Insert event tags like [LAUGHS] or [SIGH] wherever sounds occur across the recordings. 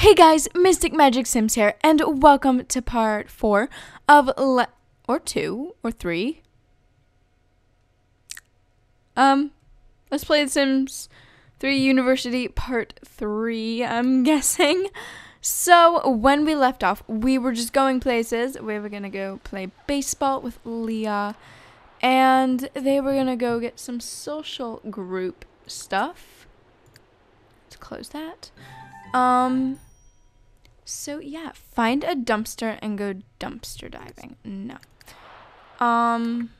Hey guys, Mystic Magic Sims here, and welcome to part four of le- or two or three. Um, let's play The Sims 3 University Part 3, I'm [LAUGHS] guessing. So, when we left off, we were just going places. We were gonna go play baseball with Leah, and they were gonna go get some social group stuff. Let's close that. Um, so yeah, find a dumpster and go dumpster diving. No. Um,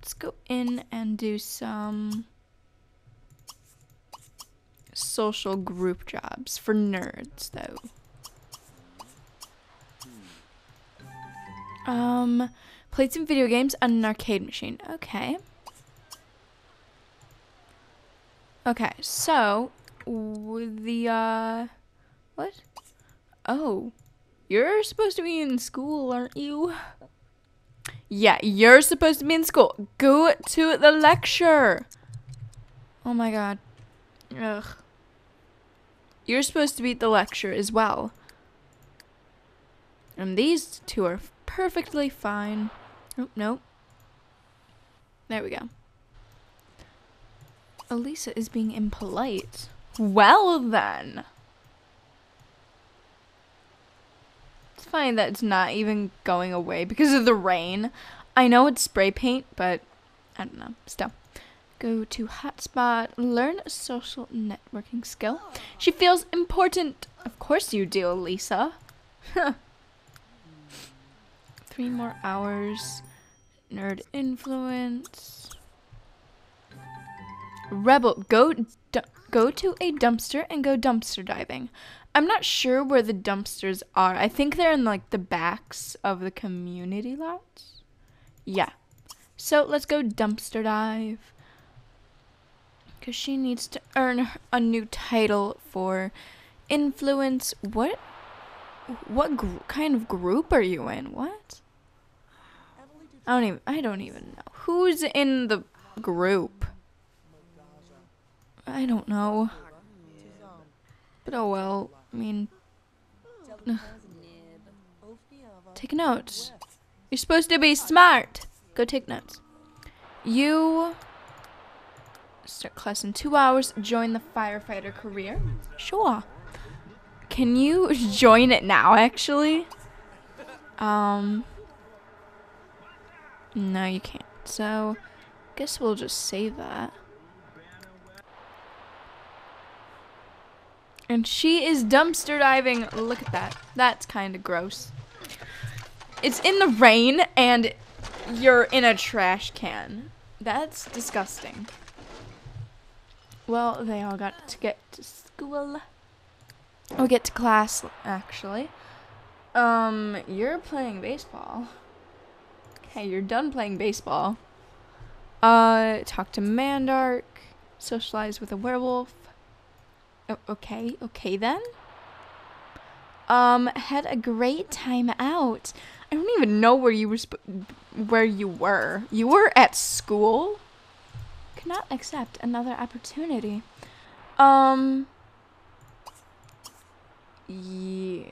let's go in and do some social group jobs for nerds though. Um, played some video games on an arcade machine. Okay. Okay, so the uh what? Oh. You're supposed to be in school, aren't you? Yeah, you're supposed to be in school. Go to the lecture. Oh my god. Ugh. You're supposed to be at the lecture as well. And these two are perfectly fine. Oh, nope. There we go. Elisa is being impolite. Well then. It's funny that it's not even going away because of the rain. I know it's spray paint, but I don't know. Still. Go to hotspot. Learn a social networking skill. She feels important. Of course you do, Lisa. [LAUGHS] Three more hours. Nerd influence. Rebel, go go to a dumpster and go dumpster diving. I'm not sure where the dumpsters are. I think they're in like the backs of the community lots. Yeah. So let's go dumpster dive. Because she needs to earn a new title for influence. What? What kind of group are you in? What? I don't even. I don't even know who's in the group. I don't know. But oh well. I mean, take notes. You're supposed to be smart. Go take notes. You start class in two hours. Join the firefighter career. Sure. Can you join it now? Actually. Um. No, you can't. So, guess we'll just save that. And she is dumpster diving. Look at that. That's kind of gross. It's in the rain and you're in a trash can. That's disgusting. Well, they all got to get to school. Or get to class, actually. Um, you're playing baseball. Okay, you're done playing baseball. Uh, talk to Mandark. Socialize with a werewolf. Okay, okay then. Um, had a great time out. I don't even know where you were where you were. You were at school. Cannot accept another opportunity. Um. Yeah.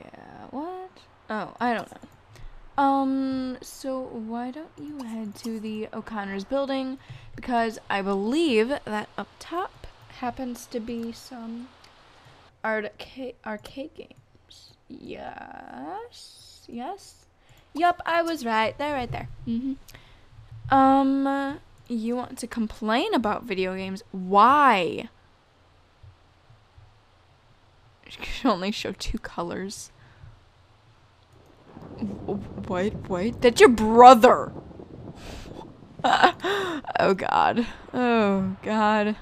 What? Oh, I don't know. Um. So why don't you head to the O'Connor's building? Because I believe that up top happens to be some arcade arcade games. Yes. Yes. Yup, I was right. They're right there. Mhm. Um, you want to complain about video games? Why? You can only show two colors. What? What? That's your brother. [LAUGHS] oh God. Oh God.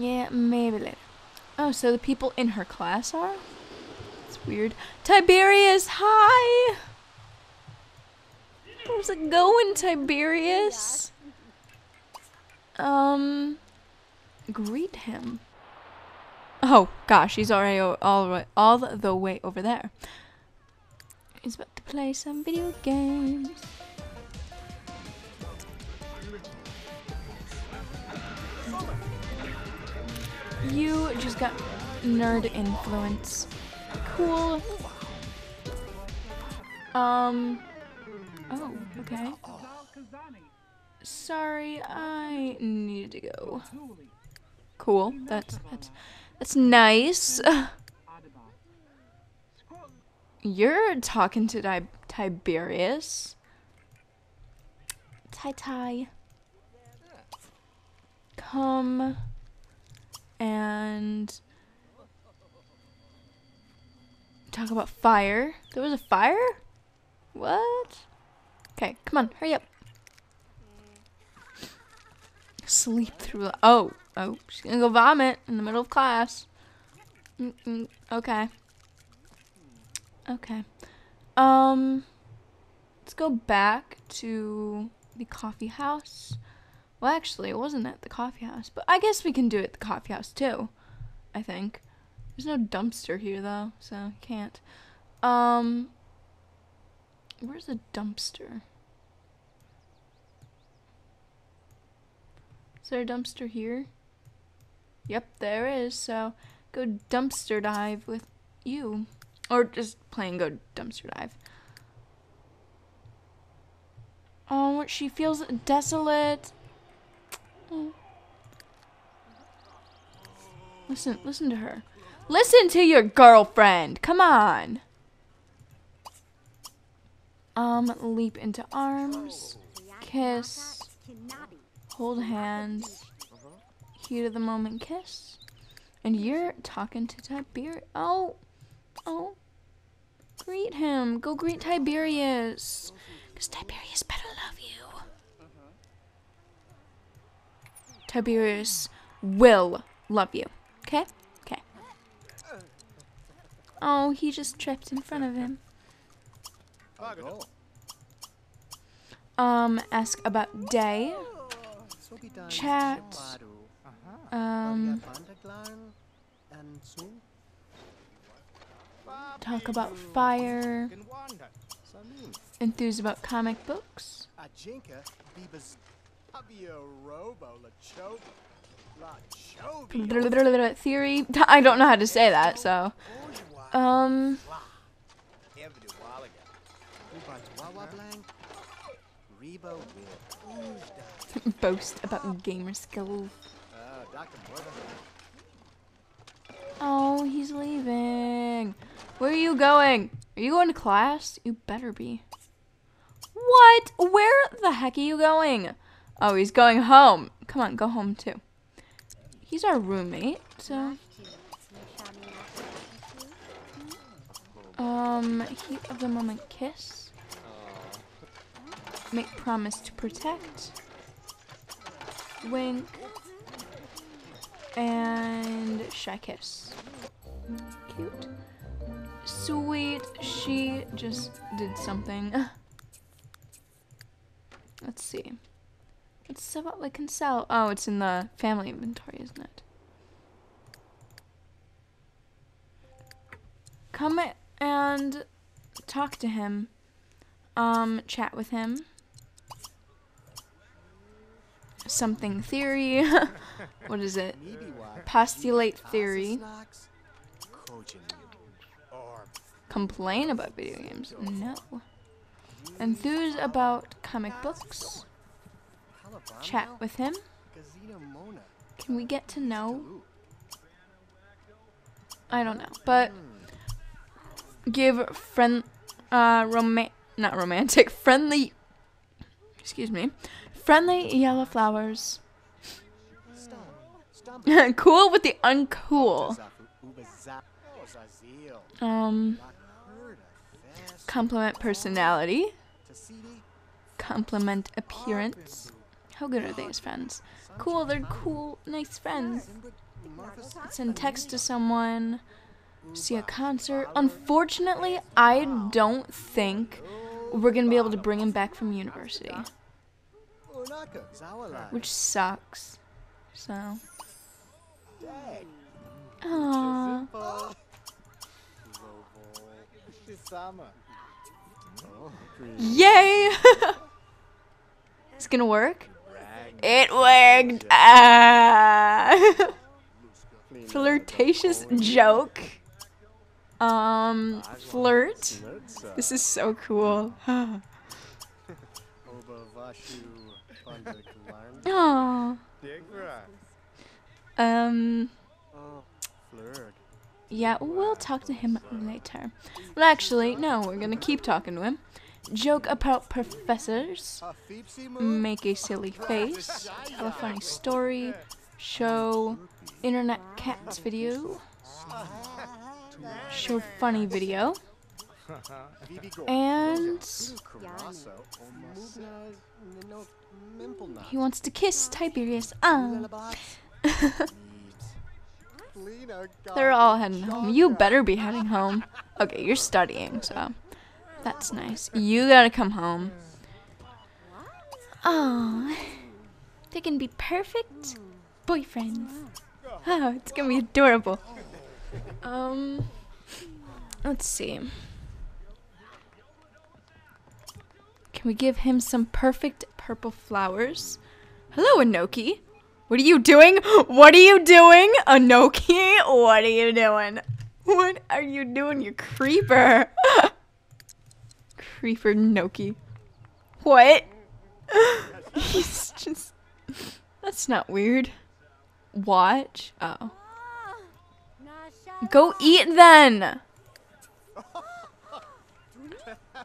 Yeah, maybe later. Oh, so the people in her class are? It's weird. Tiberius, hi! How's it going, Tiberius? Um, greet him. Oh gosh, he's already all all the way over there. He's about to play some video games. You just got nerd influence. Cool. Um. Oh, okay. Sorry, I needed to go. Cool. That's that's that's nice. [LAUGHS] You're talking to Tiberius. Tai Tai. Come and talk about fire. There was a fire? What? Okay, come on, hurry up. Sleep through. Oh, oh, she's gonna go vomit in the middle of class. Okay. Okay. Um, let's go back to the coffee house. Well, actually, it wasn't at the coffee house, but I guess we can do it at the coffee house too. I think. There's no dumpster here though, so can't. Um, where's the dumpster? Is there a dumpster here? Yep, there is. So go dumpster dive with you. Or just plain go dumpster dive. Oh, she feels desolate. Oh. Listen, listen to her. Listen to your girlfriend. Come on. Um, leap into arms. Kiss. Hold hands. Heat of the moment kiss. And you're talking to Tiberius. Oh. Oh. Greet him. Go greet Tiberius. Because Tiberius better love you. Tiberius will love you. Okay? Okay. Oh, he just tripped in front of him. Um, ask about day. Chat. Um, talk about fire. Enthuse about comic books. Theory. [LAUGHS] I don't know how to say that, so. Um. [LAUGHS] Boast about gamer skills. Oh, he's leaving. Where are you going? Are you going to class? You better be. What? Where the heck are you going? Oh, he's going home. Come on, go home too. He's our roommate, so. Um, heat of the moment kiss. Make promise to protect. Wink. And shy kiss. Cute. Sweet. She just did something. [LAUGHS] Let's see. Let's see what we can sell. Oh, it's in the family inventory, isn't it? Come and talk to him. Um, chat with him. Something theory. [LAUGHS] what is it? Postulate theory. Complain about video games? No. Enthuse about comic books. Chat with him. Can we get to know? I don't know, but give friend, uh, roman, not romantic, [LAUGHS] friendly, excuse me, friendly yellow flowers. [LAUGHS] cool with the uncool. Um, compliment personality. Compliment appearance. How good are these friends? Cool, they're cool, nice friends. Send text to someone. See a concert. Unfortunately, I don't think we're to be able to bring him back from university. Which sucks. So. Aww. Yay! [LAUGHS] it's gonna work? It worked! Ah. [LAUGHS] flirtatious joke. Um, flirt. This is so cool. [SIGHS] Aww. Um. Yeah, we'll talk to him later. Well, actually, no, we're gonna keep talking to him. Joke about professors. Make a silly face. Tell a funny story. Show internet cats video. Show funny video. And he wants to kiss Tiberius. Ah. [LAUGHS] They're all heading home. You better be heading home. Okay, you're studying, so that's nice. You gotta come home. Oh, they can be perfect boyfriends. Oh, it's gonna be adorable. Um, let's see. Can we give him some perfect purple flowers? Hello, Anoki. What are you doing? What are you doing? Anoki? What are you doing? What are you doing, you creeper? [LAUGHS] creeper Noki. What? [LAUGHS] He's just... That's not weird. Watch? Oh. Go eat then!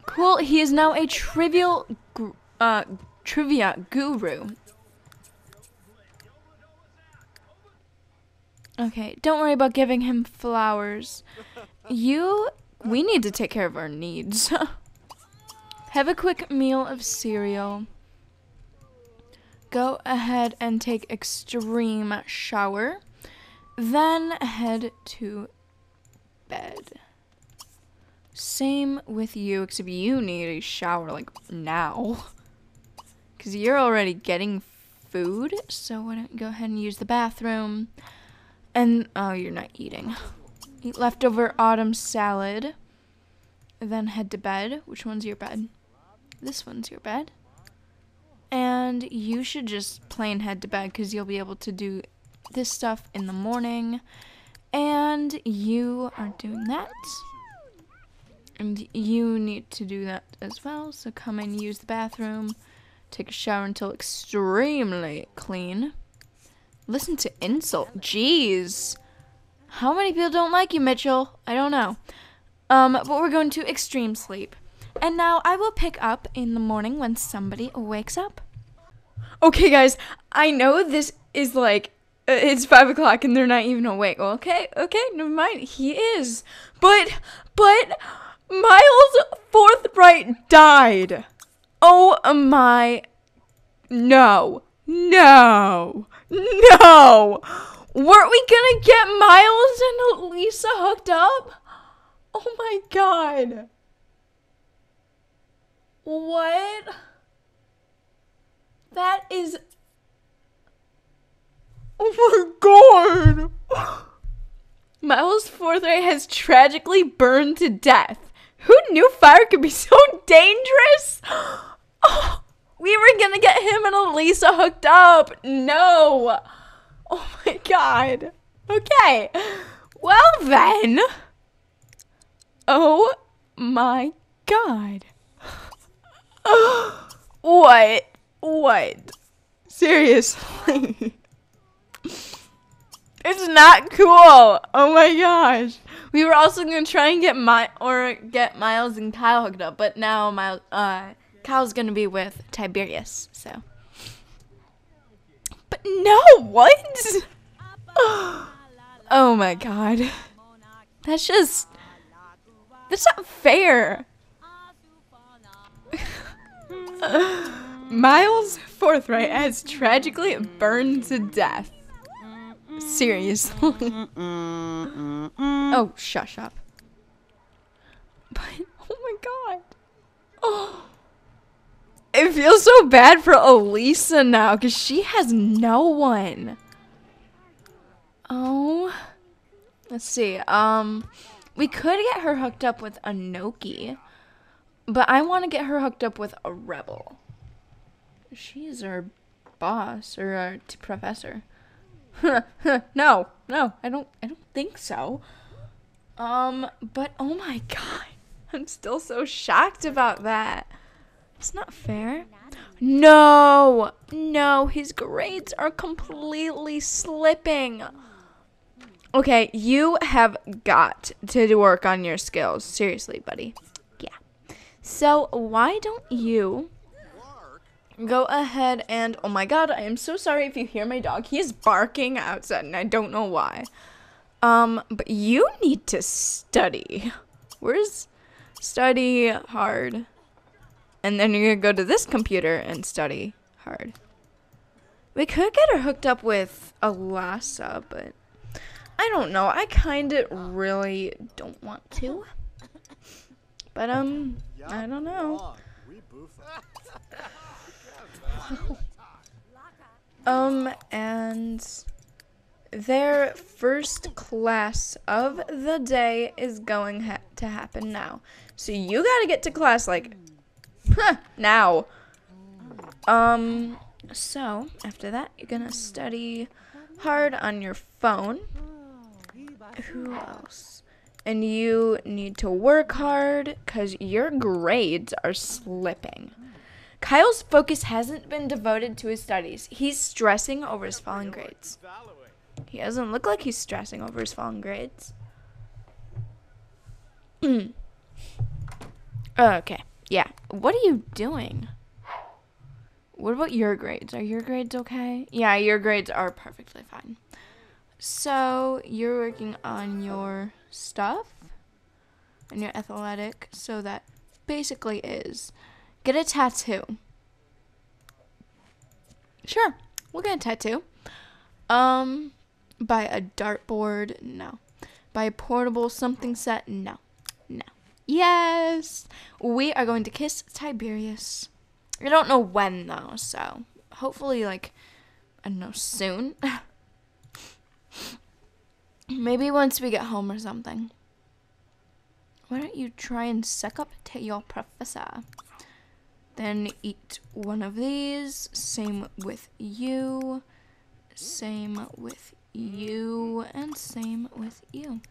Cool, he is now a trivial, uh, trivia guru. Okay, don't worry about giving him flowers. You, we need to take care of our needs. [LAUGHS] Have a quick meal of cereal. Go ahead and take extreme shower. Then head to bed. Same with you, except you need a shower like now. Because you're already getting food. So why don't you go ahead and use the bathroom. And, oh, you're not eating. Eat leftover autumn salad. Then head to bed. Which one's your bed? This one's your bed. And you should just plain head to bed because you'll be able to do this stuff in the morning. And you are doing that. And you need to do that as well. So come and use the bathroom. Take a shower until extremely clean. Listen to insult. Jeez. How many people don't like you, Mitchell? I don't know. Um, but we're going to extreme sleep. And now I will pick up in the morning when somebody wakes up. Okay, guys, I know this is like, uh, it's 5 o'clock and they're not even awake. Okay, okay, never mind. He is. But, but, Miles Forthright died. Oh my, no, no. No! Weren't we gonna get Miles and Lisa hooked up? Oh my god. What? That is. Oh my god! Miles Forthright has tragically burned to death. Who knew fire could be so dangerous? Oh. [GASPS] We were gonna get him and Elisa hooked up. No. Oh my god. Okay. Well then. Oh my god. [GASPS] what? What? Seriously. [LAUGHS] it's not cool. Oh my gosh. We were also gonna try and get my or get Miles and Kyle hooked up, but now Miles uh Kyle's gonna be with Tiberius, so. But no, what? [GASPS] oh my god. That's just. That's not fair. Miles Forthright has tragically burned to death. Seriously. [LAUGHS] oh, shush up. But, oh my god. Oh. [GASPS] It feels so bad for Elisa now because she has no one. Oh. Let's see. Um, we could get her hooked up with Anoki, but I want to get her hooked up with a rebel. She's our boss or our professor. [LAUGHS] no, no, I don't. I don't think so. Um, but oh my god, [LAUGHS] I'm still so shocked about that. It's not fair. No, no, his grades are completely slipping. Okay, you have got to work on your skills. Seriously, buddy. So, why don't you go ahead and oh my god, I am so sorry if you hear my dog. He is barking outside and I don't know why. Um, but you need to study. Where's study hard? And then you're gonna go to this computer and study hard. We could get her hooked up with Alasa, but I don't know. I kind of really don't want to. But, um, I don't know. [LAUGHS] um, and their first class of the day is going ha to happen now. So you gotta get to class, like, now. Um, so, after that, you're gonna study hard on your phone. Who else? And you need to work hard because your grades are slipping. Kyle's focus hasn't been devoted to his studies. He's stressing over his falling grades. He doesn't look like he's stressing over his falling grades. [CLEARS THROAT] Oh, okay. Yeah. What are you doing? What about your grades? Are your grades okay? Yeah, your grades are perfectly fine. So, you're working on your stuff and your athletic. So, that basically is get a tattoo. Sure, we'll get a tattoo. Um, buy a dartboard? No. Buy a portable something set? No. No. Yes! We are going to kiss Tiberius. I don't know when, though, so hopefully, like, I don't know, soon. [LAUGHS] Maybe once we get home or something. Why don't you try and suck up to your professor? Then eat one of these. Same with you. Same with you. And same with you.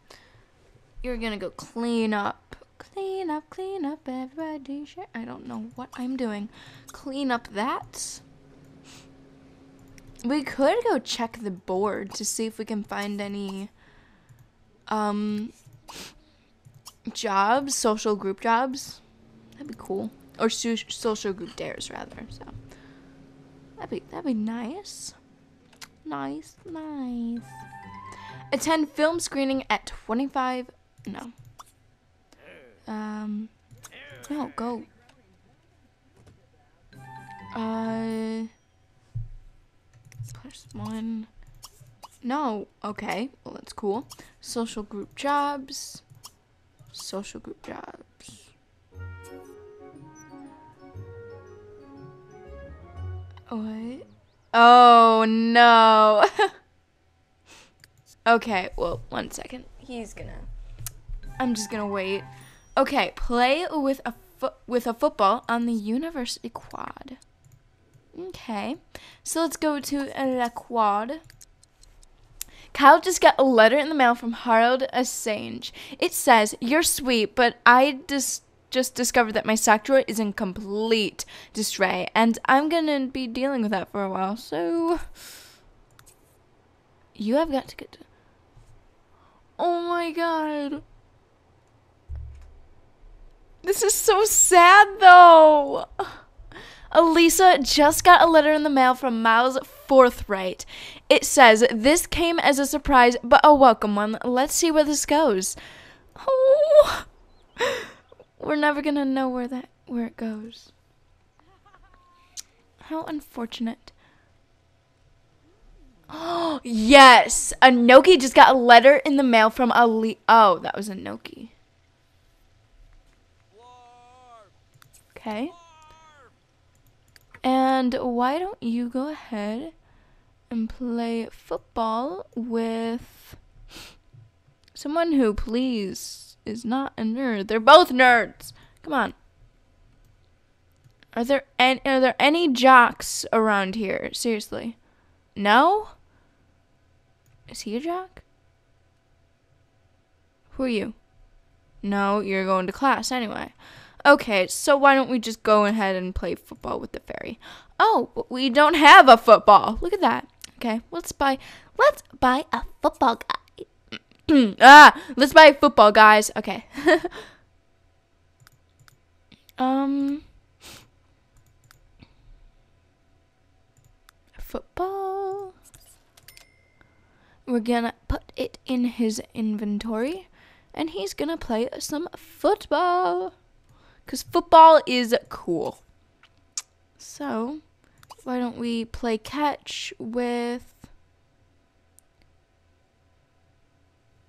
You're gonna go clean up. Clean up, clean up, everybody. I don't know what I'm doing. Clean up that. We could go check the board to see if we can find any um jobs, social group jobs. That'd be cool. Or so social group dares rather. So that'd be that'd be nice. Nice, nice. Attend film screening at 25 no. Um no, go. Uh one. No, okay. Well, that's cool. Social group jobs. Social group jobs. What? Oh, no. [LAUGHS] okay, well, one second. He's gonna... I'm just gonna wait. Okay, play with a with a football on the university quad. Okay, so let's go to La Quad. Kyle just got a letter in the mail from Harold Assange. It says, You're sweet, but I just just discovered that my sock drawer is in complete disarray, and I'm gonna be dealing with that for a while, so you have got to get to Oh my god. This is so sad though. Elisa just got a letter in the mail from Miles Forthright. It says, This came as a surprise, but a welcome one. Let's see where this goes. Oh, we're never gonna know where that where it goes. How unfortunate. Oh, [GASPS] yes! Anoki just got a letter in the mail from Ali. Oh, that was Anoki. Okay. And why don't you go ahead and play football with someone who, please, is not a nerd? They're both nerds. Come on. Are there any, are there any jocks around here? Seriously. No? Is he a jock? Who are you? No, you're going to class anyway. Okay, so why don't we just go ahead and play football with the fairy? Oh, we don't have a football. Look at that. Okay, let's buy let's buy a football guy. [CLEARS THROAT] ah, let's buy a football, guys. Okay. [LAUGHS] um football. We're gonna put it in his inventory and he's gonna play some football. Because football is cool. So, why don't we play catch with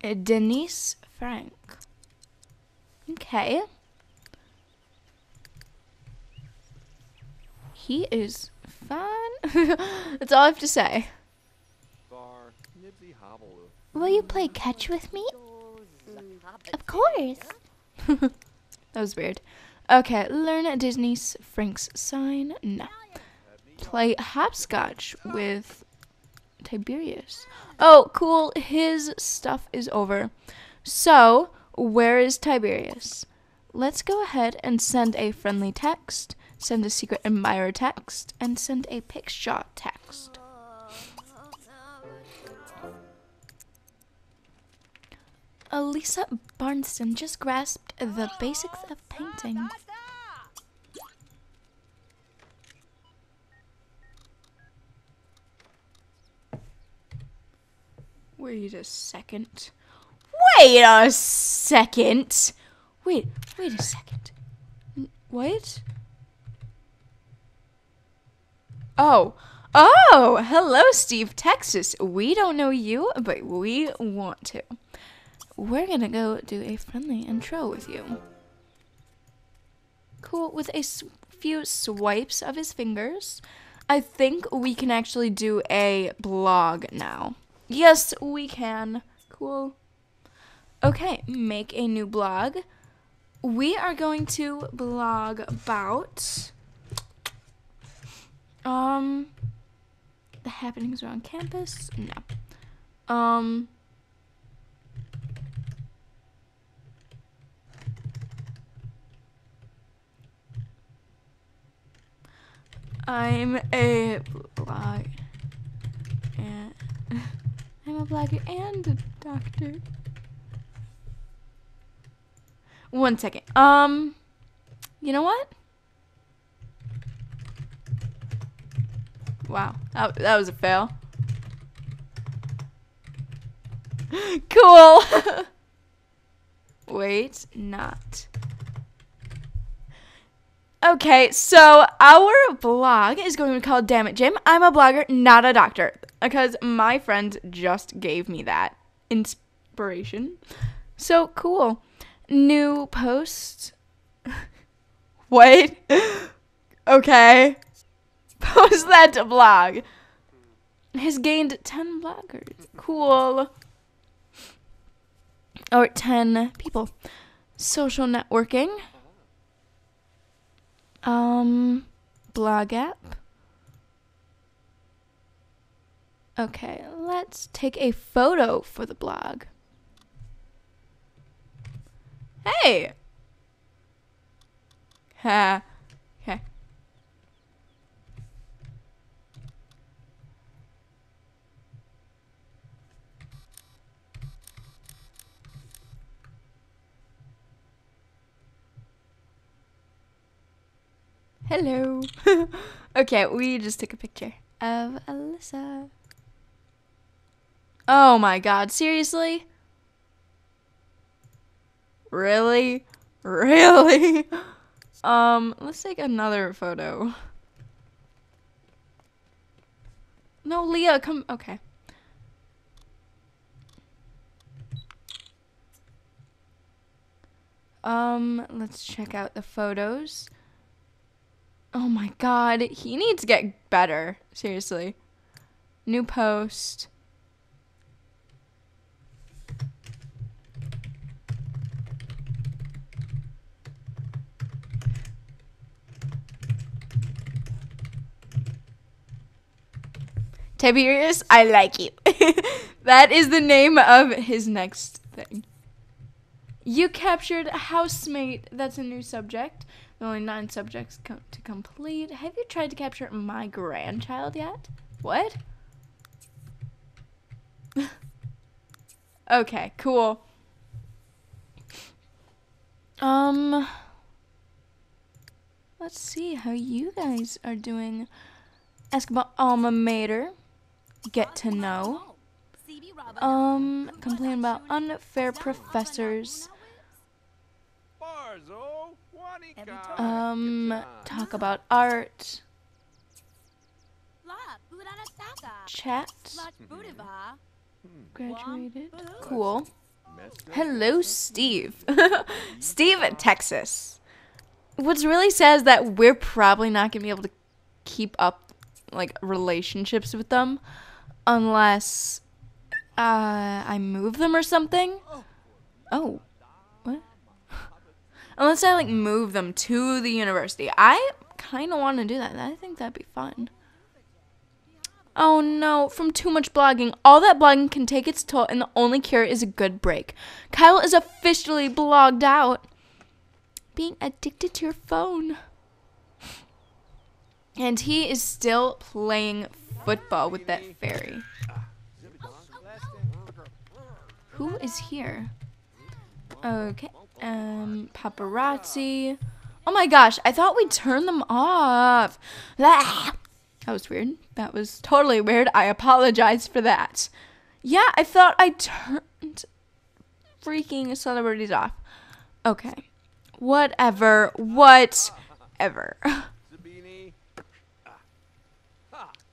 uh, Denise Frank? Okay. He is fun. [LAUGHS] That's all I have to say. Will you play catch with me? Of course. [LAUGHS] that was weird. Okay, learn Denise Frank's sign. No. Play hopscotch with Tiberius. Oh, cool. His stuff is over. So, where is Tiberius? Let's go ahead and send a friendly text, send a secret admirer text, and send a picture text. Elisa Barnston just grasped the oh, basics of painting. Wait a second. Wait a second. Wait, wait a second. What? Oh. Oh, hello, Steve, Texas. We don't know you, but we want to. We're gonna go do a friendly intro with you. Cool. With a few swipes of his fingers, I think we can actually do a blog now. Yes, we can. Cool. Okay, make a new blog. We are going to blog about um the happenings around campus. No. Um I'm a blog and [LAUGHS] I'm a blogger and a doctor. One second. Um, you know what? Wow, that, that was a fail. [LAUGHS] cool. [LAUGHS] Wait, not. Okay, so our blog is going to be called Damn It Jim. I'm a blogger, not a doctor. Because my friend just gave me that inspiration. So cool. New post. [LAUGHS] Wait. okay. Post that to blog. Has gained 10 bloggers. Cool. Or 10 people. Social networking. Um, blog app. Okay, let's take a photo for the blog. Hey! Ha. Okay. Hello. [LAUGHS] okay, we just took a picture of Alyssa. Oh my god, seriously? Really? Really? [LAUGHS] Um, let's take another photo. No, Leah, come. Okay. Um, let's check out the photos. Oh my god, he needs to get better. Seriously. New post. Tiberius, I like you. [LAUGHS] That is the name of his next thing. You captured a housemate. That's a new subject. There only nine subjects co- to complete. Have you tried to capture my grandchild yet? What? [LAUGHS] okay, cool. Um, let's see how you guys are doing. Ask about alma mater. Get to know. Um, complain about unfair professors. Um, talk about art. Chat. Graduated. Cool. Hello, Steve. [LAUGHS] Steve at Texas. What's really sad is that we're probably not gonna be able to keep up like relationships with them unless uh, I move them or something. Oh? Unless I like move them to the university. I kind of want to do that. I think that'd be fun. Oh no, from too much blogging. All that blogging can take its toll, and the only cure is a good break. Kyle is officially blogged out. Being addicted to your phone. And he is still playing football with that fairy. Who is here? Okay. Um, paparazzi. Oh my gosh, I thought we'd turn them off. That was weird. That was totally weird. I apologize for that. Yeah, I thought I turned freaking celebrities off. Okay. Whatever. Whatever.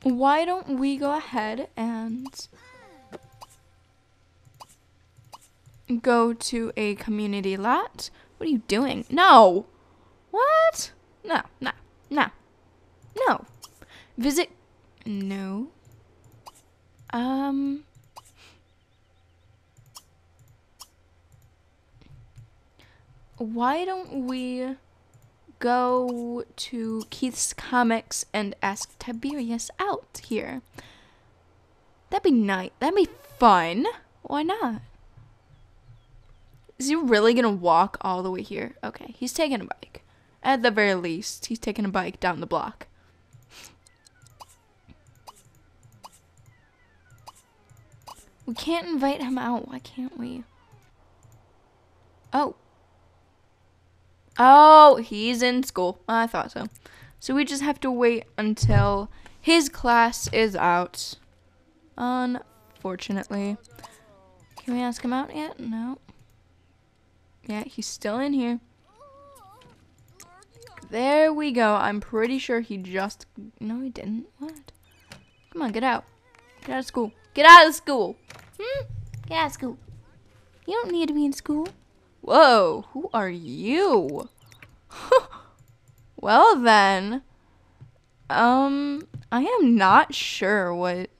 Why don't we go ahead and go to a community lot? What are you doing? No. What? No, no, no, no. Visit. No. Um. Why don't we go to Keith's Comics and ask Tiberius out here? That'd be nice. That'd be fun. Why not? Is he really gonna walk all the way here? Okay, he's taking a bike. At the very least, he's taking a bike down the block. We can't invite him out. Why can't we? Oh. Oh, he's in school. I thought so. So we just have to wait until his class is out. Unfortunately. Can we ask him out yet? No. Yeah, he's still in here. There we go. I'm pretty sure he just... No, he didn't. What? Come on, get out. Get out of school. Get out of school. Hmm? Get out of school. You don't need to be in school. Whoa, who are you? [LAUGHS] well then. Um, I am not sure what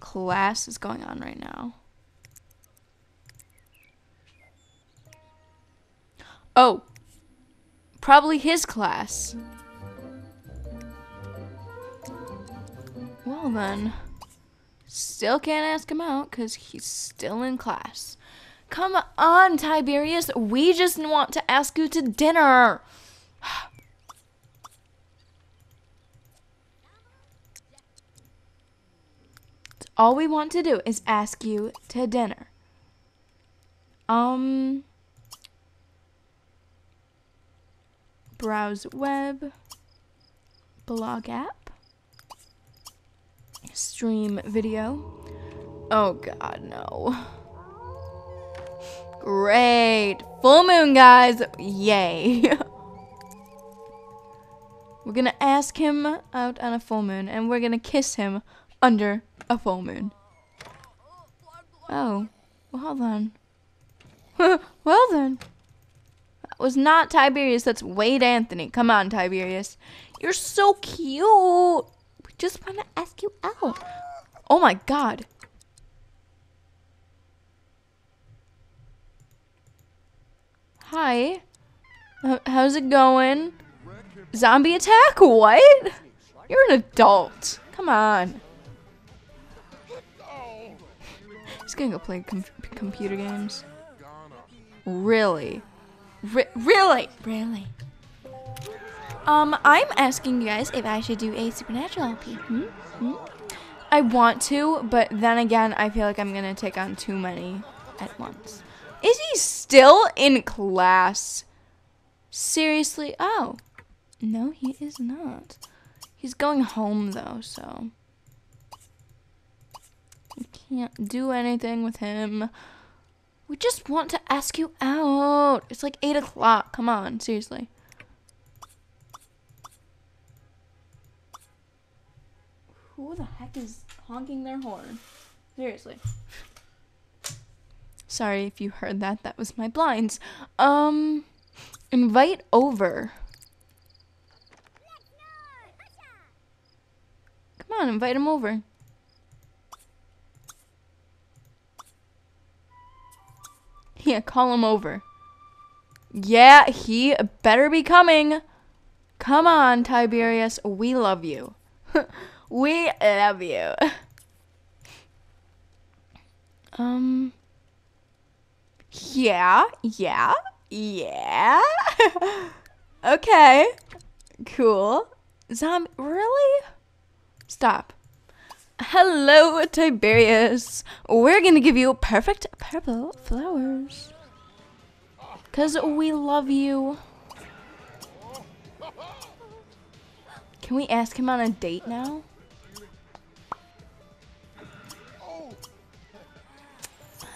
class is going on right now. Oh, probably his class. Well then, still can't ask him out because he's still in class. Come on, Tiberius, we just want to ask you to dinner. All we want to do is ask you to dinner. Um... browse web, blog app, stream video. Oh god, no. Great. Full moon, guys. Yay. [LAUGHS] we're gonna ask him out on a full moon, and we're gonna kiss him under a full moon. Oh. Well, on. [LAUGHS] well then. Was not Tiberius. That's Wade Anthony. Come on, Tiberius. You're so cute. We just want to ask you out. Oh my god. Hi. How's it going? Zombie attack? What? You're an adult. Come on. He's gonna go play com- computer games. Really? Re- really? Really? Um, I'm asking you guys if I should do a supernatural LP. Hmm? Hmm? I want to, but then again, I feel like I'm gonna take on too many at once. Is he still in class? Seriously? Oh. No, he is not. He's going home though, so. We can't do anything with him. We just want to ask you out. It's like 8 o'clock. Come on, seriously. Who the heck is honking their horn? Seriously. Sorry if you heard that. That was my blinds. Um, invite over. Come on, invite him over. [LAUGHS] Yeah, call him over. Yeah, he better be coming. Come on, Tiberius. We love you. [LAUGHS] we love you. [LAUGHS] Um. Yeah, yeah, yeah. okay. Cool. Zombie. Really? Stop. Hello, Tiberius. We're gonna give you perfect purple flowers. Because we love you. Can we ask him on a date now?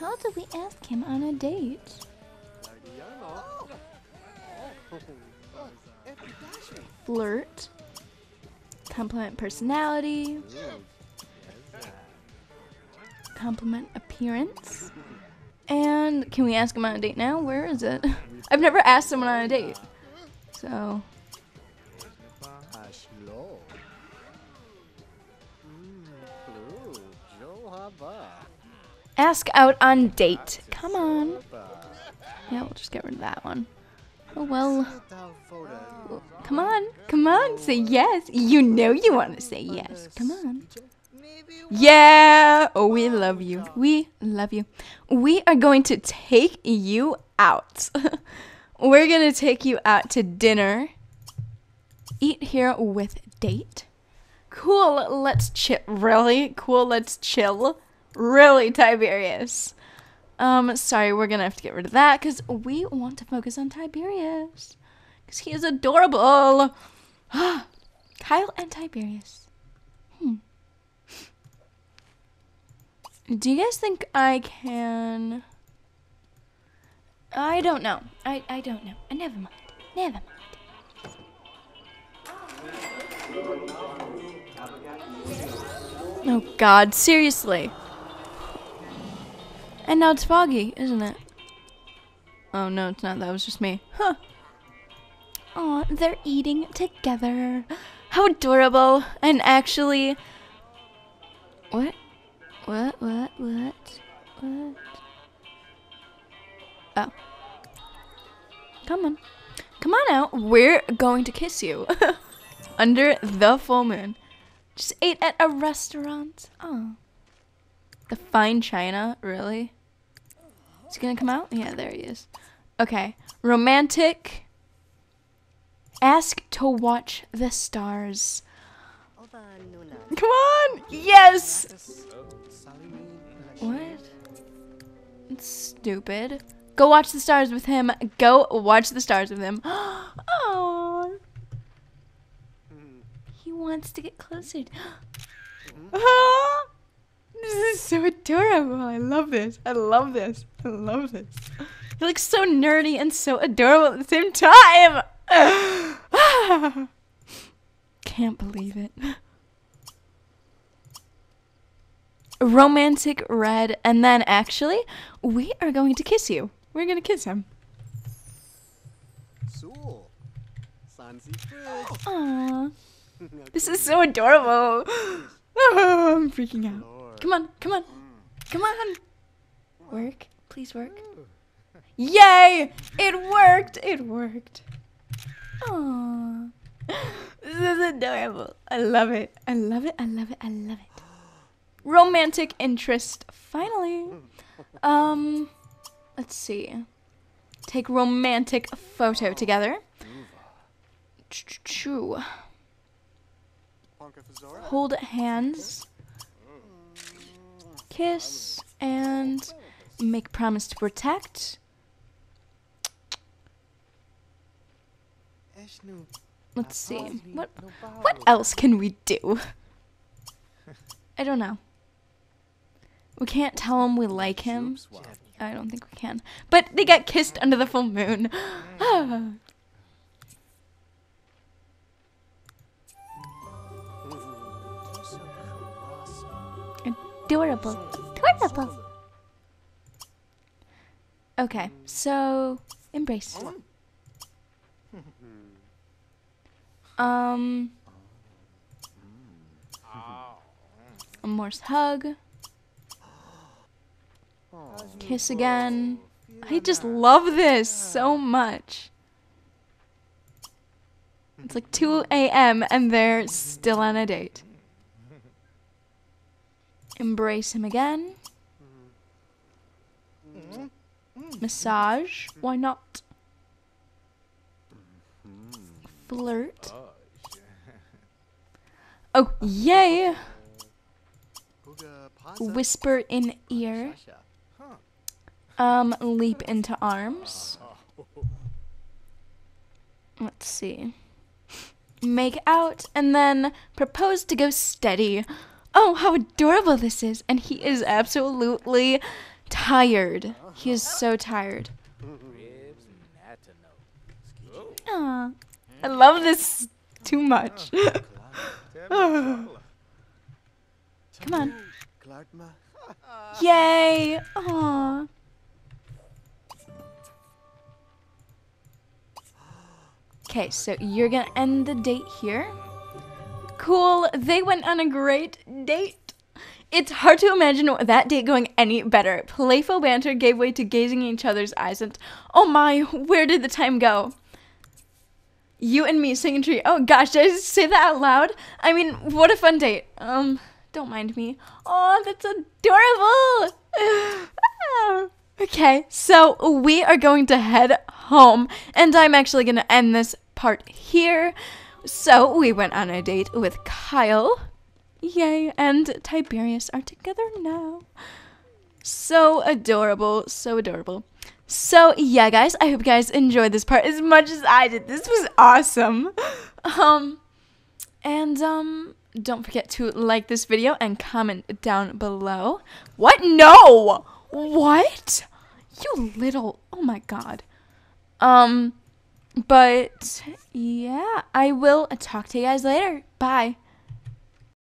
How do we ask him on a date? Flirt. Compliment personality. Compliment appearance. And can we ask him on a date now? Where is it? [LAUGHS] I've never asked someone on a date. So, ask out on date. Come on. Yeah, we'll just get rid of that one. Oh well. Come on. Come on. Say yes. You know you want to say yes. Come on. Yeah. Oh, we love you. We love you. We are going to take you out. [LAUGHS] We're going to take you out to dinner. Eat here with date. Cool. Let's chill. Really? Cool. Let's chill. Really, Tiberius. Um, sorry, we're gonna have to get rid of that because we want to focus on Tiberius. Because he is adorable. [GASPS] Kyle and Tiberius. Hmm. Do you guys think I can. I don't know. I, I don't know. Uh, never mind. Never mind. Oh god, seriously. And now it's foggy, isn't it? Oh no, it's not. That was just me. Huh. Aw, they're eating together. How adorable. And actually. What? What? What? What? What? Oh. Come on. Come on out. We're going to kiss you. [LAUGHS] Under the full moon. Just ate at a restaurant. Oh. The fine china, really? Is he gonna come out? Yeah, there he is. Okay. Romantic. Ask to watch the stars. Come on! Yes! What? It's stupid. Go watch the stars with him. Go watch the stars with him. [GASPS] Oh. He wants to get closer. oh! [GASPS] This is so adorable. I love this. I love this. I love this. He looks so nerdy and so adorable at the same time. [SIGHS] Can't believe it. Romantic red, and then actually, we are going to kiss you. We're gonna kiss him. Aww. This is so adorable. Oh, [LAUGHS] I'm freaking out. Come on, come on, come on. Work, please work. Yay! It worked. It worked. Aww. [LAUGHS] This is adorable. I love it. I love it. I love it. I love it. Romantic interest finally. Um, let's see. Take romantic photo together. True. Hold hands. Kiss and make promise to protect. Let's see. What what else can we do? I don't know. We can't tell him we like him. I don't think we can. But they get kissed under the full moon. Adorable. Adorable. Okay, so embrace. Um, amorous hug. Kiss again. I just love this so much. It's like 2 a.m. and they're still on a date. Embrace him again. Massage. Why not? Flirt. Oh, yay! Whisper in ear. Um, leap into arms. Let's see. Make out and then propose to go steady. Oh, how adorable this is! And he is absolutely tired. He is so tired. Aw, I love this too much. [LAUGHS] Come on. Yay! Aw. Okay, so you're gonna end the date here. Cool. They went on a great date. It's hard to imagine that date going any better. Playful banter gave way to gazing in each other's eyes, and oh my, where did the time go? You and me singing tree. Oh gosh, did I just say that out loud? I mean, what a fun date. Um, don't mind me. Oh, that's adorable. [SIGHS] okay, so we are going to head home, and I'm actually going to end this part here. So we went on a date with Kyle. Yay, and Tiberius are together now. So adorable, so adorable. So yeah, guys, I hope you guys enjoyed this part as much as I did. This was awesome. [LAUGHS] Um, and um, don't forget to like this video and comment down below. What? No! What? You little, oh my god. Um, but yeah, I will talk to you guys later. Bye.